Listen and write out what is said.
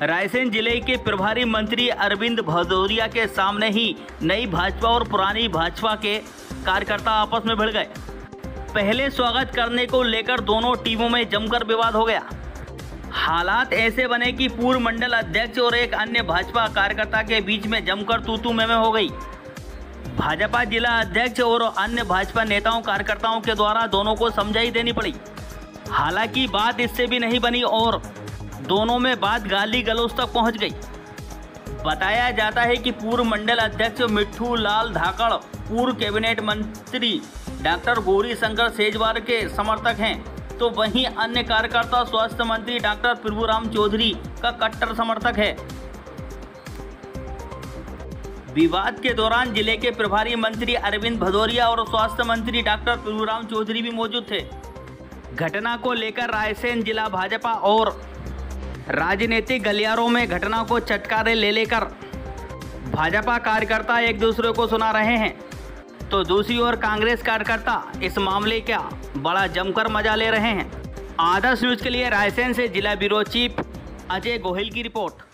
रायसेन ज़िले के प्रभारी मंत्री अरविंद भदौरिया के सामने ही नई भाजपा और पुरानी भाजपा के कार्यकर्ता आपस में भिड़ गए। पहले स्वागत करने को लेकर दोनों टीमों में जमकर विवाद हो गया। हालात ऐसे बने कि पूर्व मंडल अध्यक्ष और एक अन्य भाजपा कार्यकर्ता के बीच में जमकर तूतू में हो गई। भाजपा जिला अध्यक्ष और अन्य भाजपा नेताओं कार्यकर्ताओं के द्वारा दोनों को समझाई देनी पड़ी। हालाँकि बात इससे भी नहीं बनी और दोनों में बात गाली गलौज तक पहुँच गई। बताया जाता है कि पूर्व मंडल अध्यक्ष मिट्ठू लाल धाकड़ पूर्व कैबिनेट मंत्री डॉक्टर गौरी शंकर सेजवार के समर्थक हैं। तो वहीं अन्य कार्यकर्ता, स्वास्थ्य मंत्री डॉक्टर प्रभुराम चौधरी का कट्टर समर्थक है। विवाद के दौरान ज़िले के प्रभारी मंत्री अरविंद भदौरिया और स्वास्थ्य मंत्री डॉक्टर प्रभुराम चौधरी भी मौजूद थे। घटना को लेकर रायसेन जिला भाजपा और राजनीतिक गलियारों में घटना को चटकारे ले लेकर भाजपा कार्यकर्ता एक दूसरे को सुना रहे हैं। तो दूसरी ओर कांग्रेस कार्यकर्ता इस मामले का बड़ा जमकर मज़ा ले रहे हैं। आदर्श न्यूज़ के लिए रायसेन से जिला ब्यूरो चीफ अजय गोहिल की रिपोर्ट।